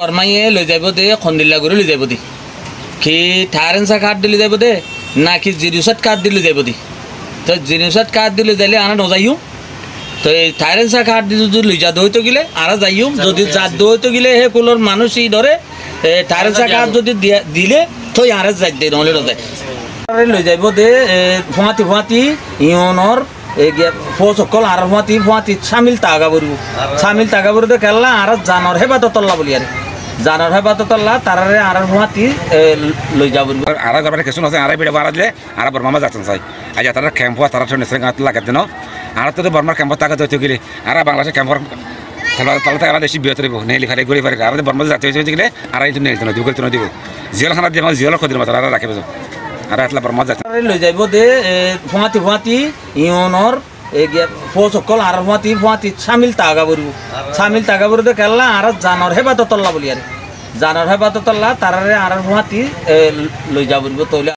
কর্মাইয়ে লৈ যাব দে খন্দিল্লা কৰি লৈ যাব দি। কি ঠাৰেঞ্চা কাঠ দিলে যাব দে না কি জিনিসত কাঠ দিলে যাব দি। তো জিনিসত কাঠ দিলে যাইলে আনা নযাইও তো এই ঠাৰেঞ্চা কাঠ দি যদি লৈ যা দৈতো গিলে আরা যাইও যদি যা দৈতো গিলে সেই কুলৰ মানুহ সি ধৰে ঠাৰেঞ্চা কাঠ যদি দিলে থৈ আরে যাই দে নহ'লে নযায়। লৈ যাব দে ফুৱাতি ফুৱাতি ইয়নৰ ফৌসকল আর ফুৱাতি ফুৱাতি চামিল তাগা বরিব চামিল তাগা বরিতে কেলা আর জানর হেবাত তল্লা বলি আরে জানর হেবাত তল্লা তারারে আর ফুৱাতি লৈ যাব আরা গরবারে কিছু নছে আরা বিড়া বাড়া দিলে আরা বর্মা যাচ্ছেন চাই। আজ তারা ক্যাম্প তারা ঠনে সে গাঁত লাগাতে ন। আর তো বর্মার ক্যাম্প তাকে দইতে গেলে। আর বাংলাদেশের ক্যাম্পর তাহলে তারা দেশি বিয়ে তরিব নেলি খালি ঘুরে পারে আর বর্মা যাতে হয়েছে গেলে আর এই নেই তো দিব দিব জিয়ালখানা দিয়ে আমার জিয়াল খদির মাত্র আর রাখে বেজো আর এতলা বর্মা যাচ্ছে। তারারে লৈ যাব দে ফুৱাতি ফুৱাতি ইয়নৰ ফৌসকল আর হুঁয়াতি ফুৱাতি চামিল তাগা বরিব চামিল তাগা বরিতে কেলা আর জানর হেবাত তল্লা বলিয়ারে জানর হে বাদ তল্লা তারারে আর হুঁয়াতি লৈ যা বরিব তৈলে।